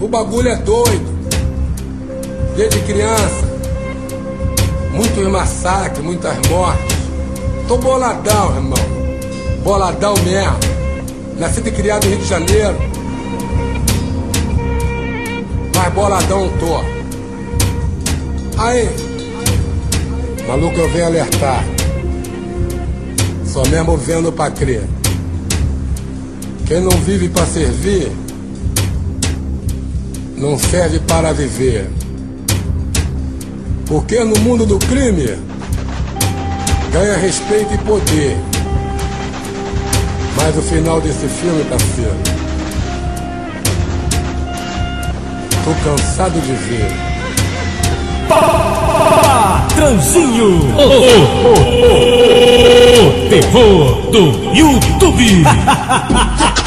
O bagulho é doido. Desde criança, muitos massacres, muitas mortes. Tô boladão, irmão. Boladão mesmo. Nascido e criado no Rio de Janeiro. Mas boladão tô. Aí, maluco, eu venho alertar. Só mesmo vendo pra crer. Quem não vive para servir, não serve para viver. Porque no mundo do crime, ganha respeito e poder. Mas o final desse filme, parceiro, tô cansado de ver. Transinho, o, o, o, o terror do YouTube.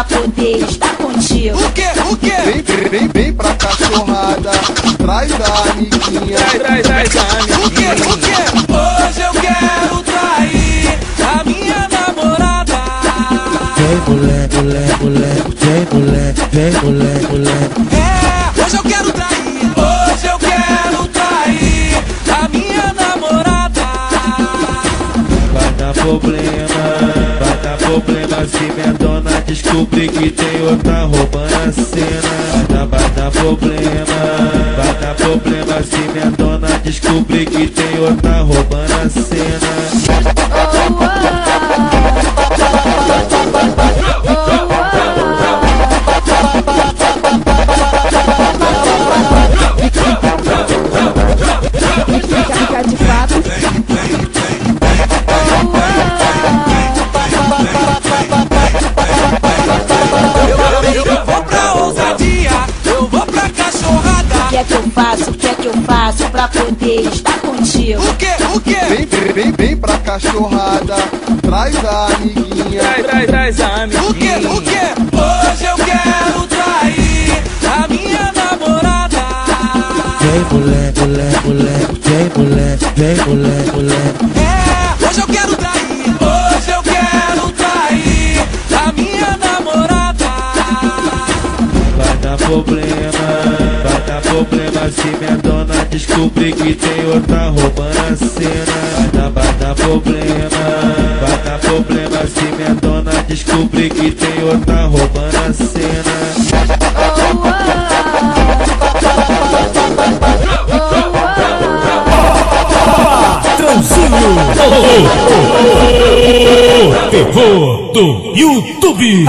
pra poder estar contigo? O que, o que? Vem, vem, vem, vem pra cachorrada, traz a amiguinha. Traz, traz, traz a amiguinha. O que, o que? Hoje eu quero trair a minha namorada. Vem mulher, mulher, mulher, vem mulher, vem mulher, mulher. É, hoje eu quero trair, hoje eu quero trair a minha namorada. Vai dar problema problema se minha dona descobrir que tem outra roubando a cena. Vai dar, problema, vai dar problema se minha dona descobrir que tem outra roubando a cena. Pra poder estar contigo? O que, o que? Vem, vem, vem, vem pra cachorrada, traz a amiguinha. Traz, traz, traz a amiguinha. O que, o que? Hoje eu quero trair a minha namorada. Vem mulher, mulher, mulher, vem mulher, vem mulher, mulher. É, hoje eu quero trair, hoje eu quero trair a minha namorada. Vai dar problema problema se minha dona descobrir que tem outra roubando a cena. Vai dar, vai dar problema, vai dar problema se minha dona descobrir que tem outra roubando a cena. Transinho, o terror do YouTube.